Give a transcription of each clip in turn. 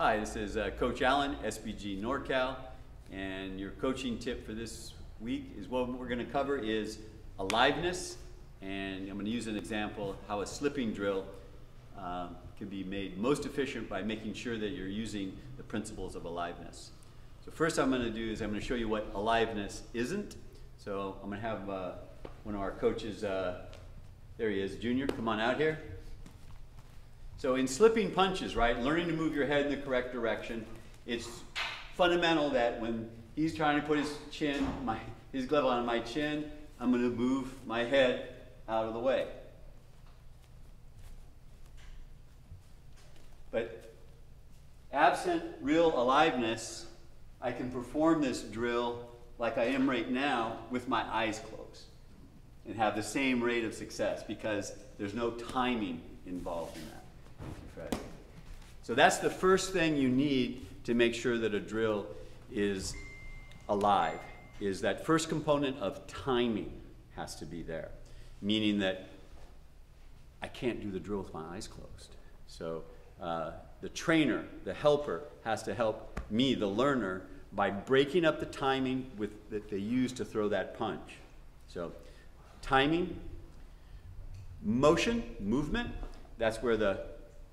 Hi, this is uh, Coach Allen, SBG NorCal, and your coaching tip for this week is what we're going to cover is aliveness, and I'm going to use an example how a slipping drill um, can be made most efficient by making sure that you're using the principles of aliveness. So first I'm going to do is I'm going to show you what aliveness isn't. So I'm going to have uh, one of our coaches, uh, there he is, Junior, come on out here. So in slipping punches, right, learning to move your head in the correct direction, it's fundamental that when he's trying to put his chin, my, his glove on my chin, I'm going to move my head out of the way. But absent real aliveness, I can perform this drill like I am right now with my eyes closed and have the same rate of success because there's no timing involved in that. So that's the first thing you need to make sure that a drill is alive, is that first component of timing has to be there, meaning that I can't do the drill with my eyes closed. So uh, the trainer, the helper, has to help me, the learner, by breaking up the timing with, that they use to throw that punch. So timing, motion, movement, that's where the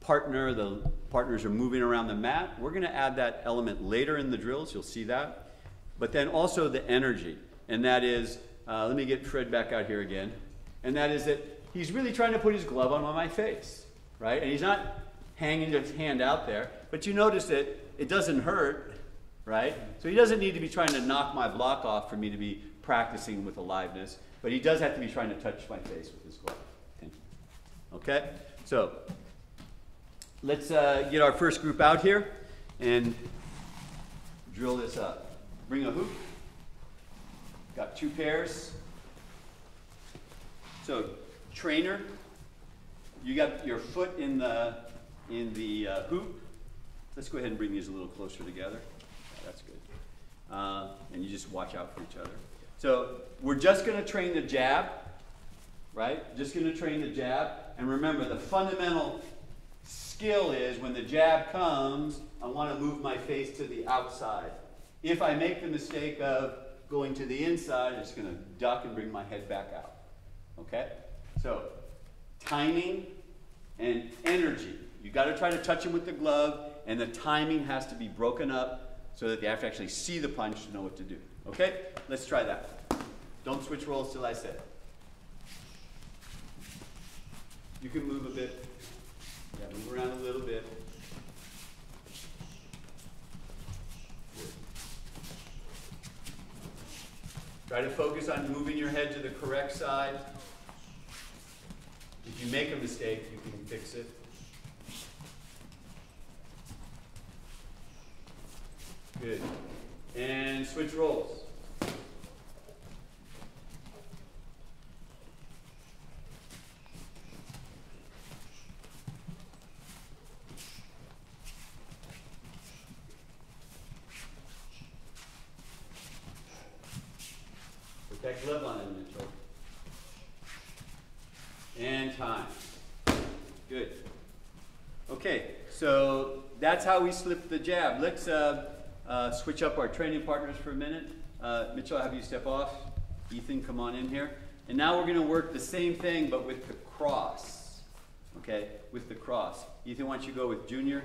partner, the partners are moving around the mat. We're going to add that element later in the drills, you'll see that. But then also the energy, and that is, uh, let me get Fred back out here again, and that is that he's really trying to put his glove on my face, right? And he's not hanging his hand out there, but you notice that it doesn't hurt, right? So he doesn't need to be trying to knock my block off for me to be practicing with aliveness, but he does have to be trying to touch my face with his glove. Okay? So let's uh, get our first group out here and drill this up. Bring a hoop. Got two pairs. So trainer, you got your foot in the in the uh, hoop. Let's go ahead and bring these a little closer together. that's good. Uh, and you just watch out for each other. So we're just going to train the jab, right? Just going to train the jab. And remember, the fundamental skill is when the jab comes, I want to move my face to the outside. If I make the mistake of going to the inside, I'm just going to duck and bring my head back out. Okay? So, timing and energy. You got to try to touch him with the glove, and the timing has to be broken up so that they have to actually see the punch to know what to do. Okay? Let's try that. Don't switch roles till I say. You can move a bit. Move around a little bit. Try to focus on moving your head to the correct side. If you make a mistake, you can fix it. Good. And switch roles. That Mitchell. And time. Good. Okay, so that's how we slip the jab. Let's uh, uh, switch up our training partners for a minute. Uh, Mitchell, I'll have you step off. Ethan, come on in here. And now we're going to work the same thing, but with the cross. Okay, with the cross. Ethan, why don't you go with Junior,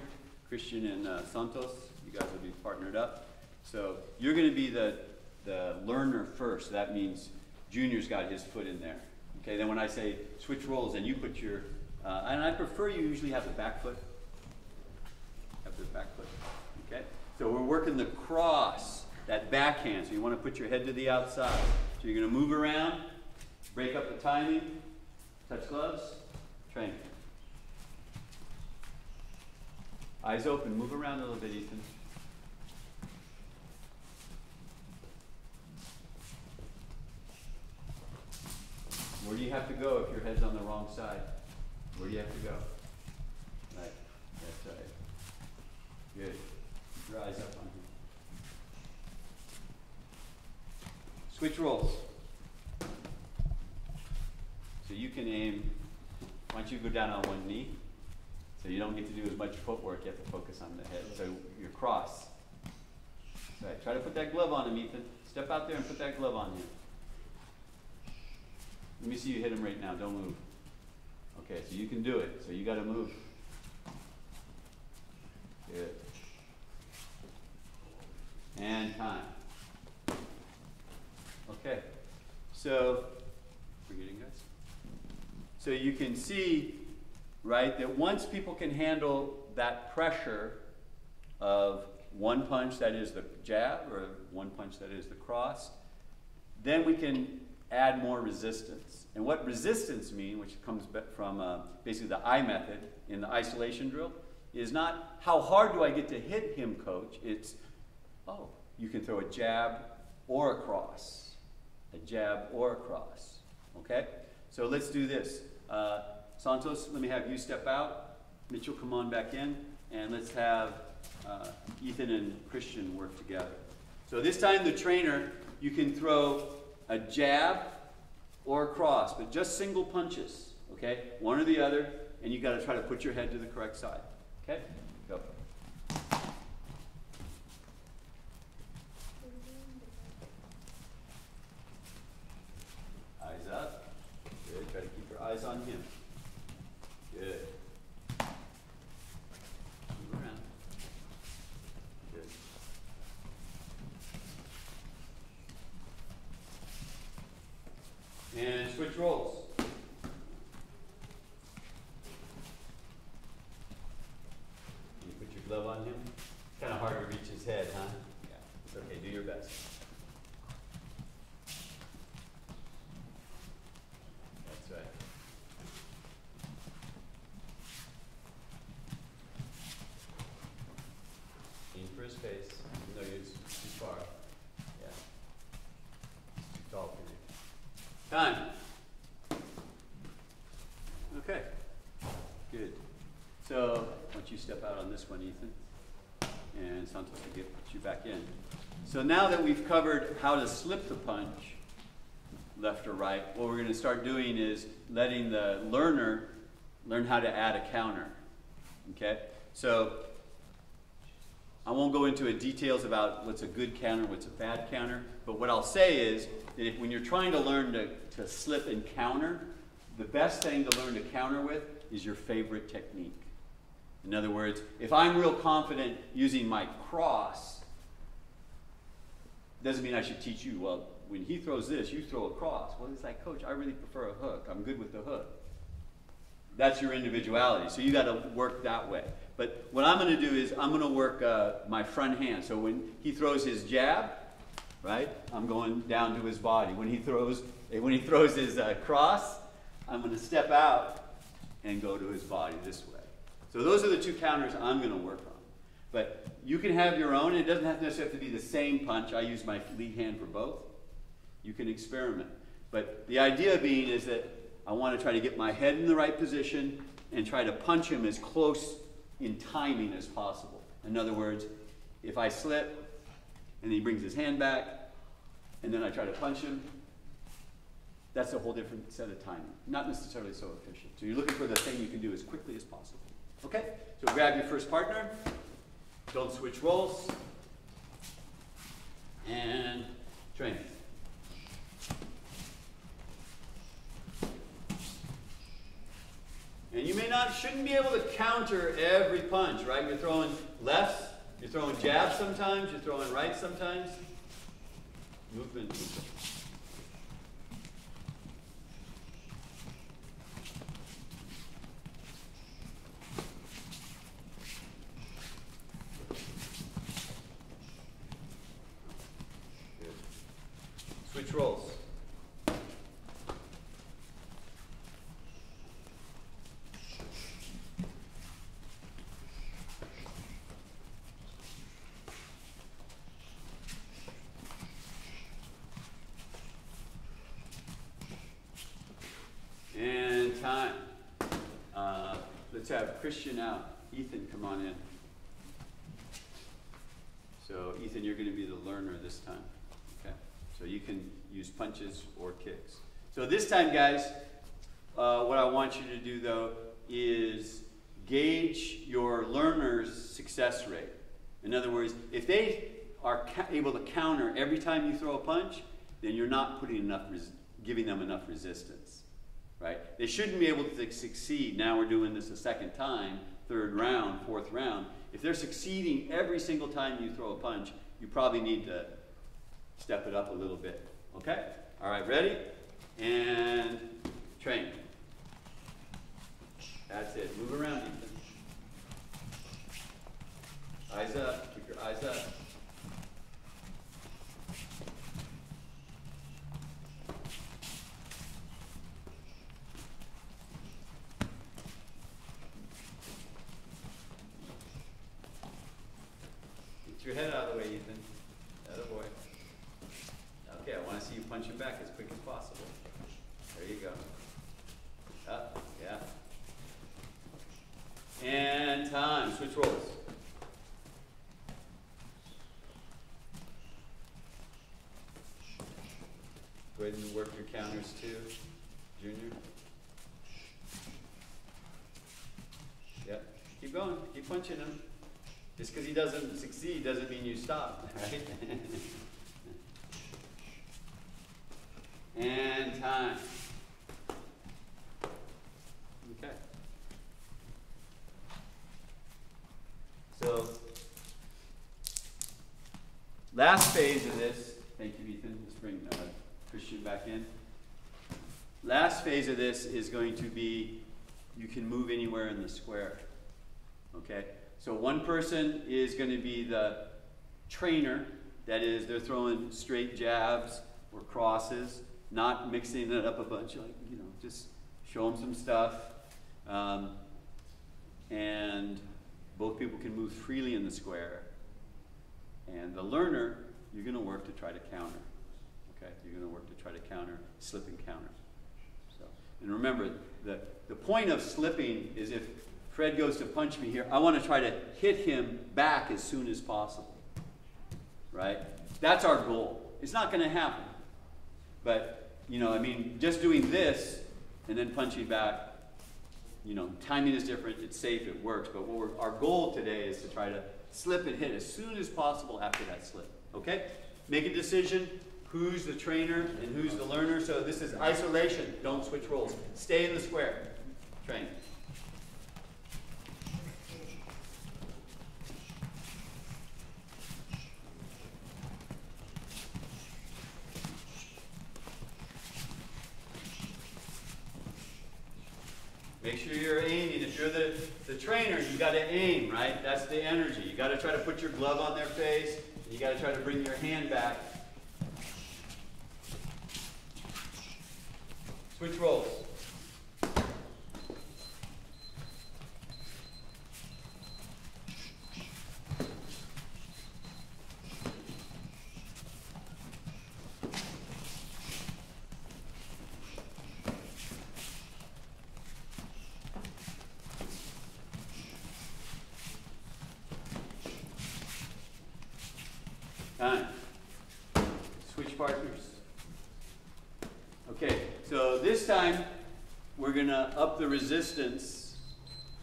Christian, and uh, Santos? You guys will be partnered up. So you're going to be the the learner first. That means Junior's got his foot in there. Okay, then when I say switch roles, and you put your, uh, and I prefer you usually have the back foot. Have the back foot. Okay, so we're working the cross, that backhand. So you want to put your head to the outside. So you're going to move around, break up the timing, touch gloves, train. Eyes open, move around a little bit, Ethan. Where do you have to go if your head's on the wrong side? Where do you have to go? Right. That's right. Good. Keep your eyes up on him. Switch roles. So you can aim, why don't you go down on one knee? So you don't get to do as much footwork, you have to focus on the head. So you're cross. Right, try to put that glove on him, Ethan. Step out there and put that glove on him. Let me see you hit him right now. Don't move. Okay, so you can do it. So you got to move. Good. And time. Okay. So, forgetting guys. So you can see, right, that once people can handle that pressure of one punch that is the jab or one punch that is the cross, then we can add more resistance. And what resistance means, which comes from uh, basically the I method in the isolation drill, is not how hard do I get to hit him, coach. It's, oh, you can throw a jab or a cross. A jab or a cross. Okay? So let's do this. Uh, Santos, let me have you step out. Mitchell, come on back in. And let's have uh, Ethan and Christian work together. So this time the trainer, you can throw a jab or a cross, but just single punches, okay? One or the other, and you got to try to put your head to the correct side, okay? Go. Eyes up. Good. Try to keep your eyes on him. Good. Move around. Good. And switch roles. You put your glove on him. Kind of hard to reach his head, huh? Yeah. It's okay. Do your best. That's right. Aim for his face. No, you're too far. Yeah. Too tall for you. Time. Okay. Good. So, why don't you step out on this one, Ethan? And Santos will get you back in. So now that we've covered how to slip the punch, left or right, what we're going to start doing is letting the learner learn how to add a counter. Okay? So I won't go into details about what's a good counter, what's a bad counter, but what I'll say is that if, when you're trying to learn to, to slip and counter, the best thing to learn to counter with is your favorite technique. In other words, if I'm real confident using my cross, doesn't mean I should teach you, well, when he throws this, you throw a cross. Well, it's like, coach, I really prefer a hook. I'm good with the hook. That's your individuality. So you got to work that way. But what I'm going to do is I'm going to work uh, my front hand. So when he throws his jab, right, I'm going down to his body. When he throws, when he throws his uh, cross, I'm going to step out and go to his body this way. So those are the two counters I'm going to work on. But you can have your own. It doesn't have to necessarily have to be the same punch. I use my lead hand for both. You can experiment. But the idea being is that I want to try to get my head in the right position and try to punch him as close in timing as possible. In other words, if I slip and he brings his hand back and then I try to punch him, that's a whole different set of timing. Not necessarily so efficient. So you're looking for the thing you can do as quickly as possible. Okay? So grab your first partner. Don't switch roles. And train. And you may not, shouldn't be able to counter every punch, right? You're throwing lefts, you're throwing jabs sometimes, you're throwing right sometimes. Movement. Roles. And time. Uh, let's have Christian out. Ethan, come on in. So, Ethan, you're going to be the learner this time. Okay? So you can use punches or kicks. So this time, guys, uh, what I want you to do though is gauge your learner's success rate. In other words, if they are able to counter every time you throw a punch, then you're not putting enough, giving them enough resistance, right? They shouldn't be able to succeed. Now we're doing this a second time, third round, fourth round. If they're succeeding every single time you throw a punch, you probably need to step it up a little bit. Okay? All right, ready? And train. That's it. Move around, Ethan. Eyes up. Keep your eyes up. Get your head out of the way, Ethan. That boy. Okay, I want to see you punch him back as possible. There you go. Up, yeah. And time. Switch roles. Go ahead and work your counters too, Junior. Yep. Keep going. Keep punching him. Just because he doesn't succeed doesn't mean you stop, right? and time. Okay. So, last phase of this, thank you, Ethan. Let's bring uh, Christian back in. Last phase of this is going to be you can move anywhere in the square. Okay? So one person is going to be the trainer. That is, they're throwing straight jabs or crosses, not mixing it up a bunch. Like you know, just show them some stuff, um, and both people can move freely in the square. And the learner, you're going to work to try to counter. Okay, you're going to work to try to counter, slip and counter. So, and remember, the the point of slipping is if Fred goes to punch me here, I want to try to hit him back as soon as possible. Right? That's our goal. It's not going to happen. But, you know, I mean, just doing this and then punching back, you know, timing is different, it's safe, it works. But what our goal today is to try to slip and hit as soon as possible after that slip. Okay? Make a decision who's the trainer and who's the learner. So this is isolation. Don't switch roles. Stay in the square. Train. Make sure you're aiming. If you're the, the trainer, you got to aim, right? That's the energy. You got to try to put your glove on their face. You got to try to bring your hand back. Switch roles. Time. Switch partners. Okay, so this time we're gonna up the resistance.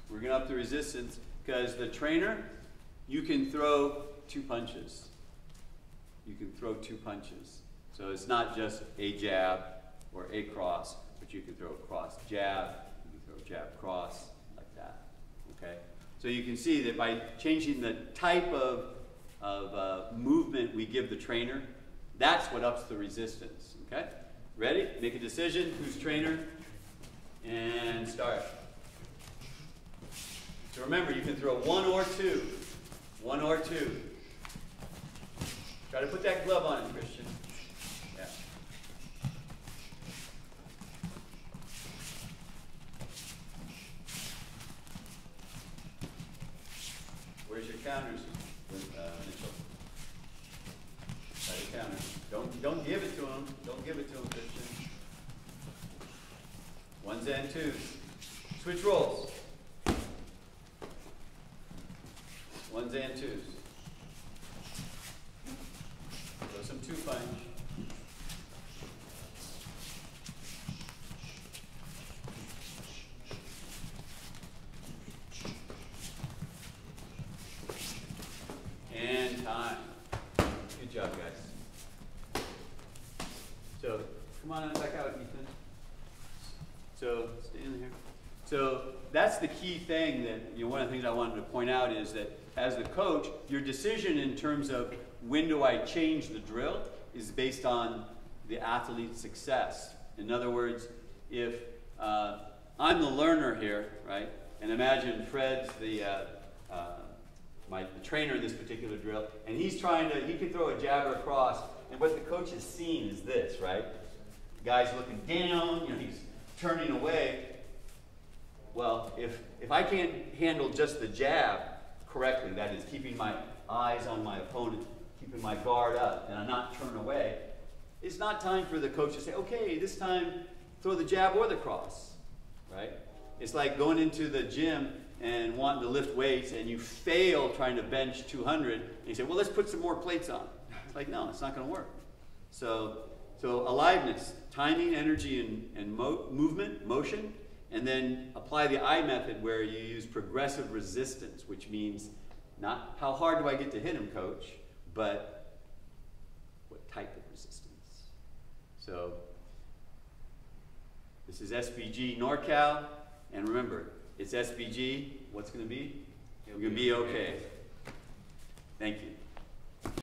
We're gonna up the resistance because the trainer, you can throw two punches. You can throw two punches. So it's not just a jab or a cross, but you can throw a cross jab, you can throw jab cross, like that. Okay? So you can see that by changing the type of, of uh, movement we give the trainer, that's what ups the resistance. Okay? Ready? Make a decision. Who's trainer? And start. So remember, you can throw one or two. One or two. Try to put that glove on it, Christian. Yeah. Where's your counters, Mitchell? Try to counter. Don't, don't give it to him. Don't give it to him, Christian. Ones and twos. Switch roles. Ones and twos. Throw some two punch. Time. Good job, guys. So, come on back out, Ethan. So, stay in here. So, that's the key thing that, you know, one of the things I wanted to point out is that as the coach, your decision in terms of when do I change the drill is based on the athlete's success. In other words, if uh, I'm the learner here, right, and imagine Fred's the, uh, my, trainer in this particular drill, and he's trying to, he can throw a jabber across, and what the coach has seen is this, right? The guy's looking down, you know, he's turning away. Well, if, if I can't handle just the jab correctly, that is keeping my eyes on my opponent, keeping my guard up, and I'm not turning away, it's not time for the coach to say, okay, this time throw the jab or the cross, right? It's like going into the gym and wanting to lift weights and you fail trying to bench 200 and you say, well, let's put some more plates on. It's like, no, it's not going to work. So, so aliveness, timing, energy, and, and mo movement, motion, and then apply the I method where you use progressive resistance, which means not how hard do I get to hit him, coach, but what type of resistance. So this is SBG NorCal, and remember, it's SBG, what's going to be? To be okay. Thank you.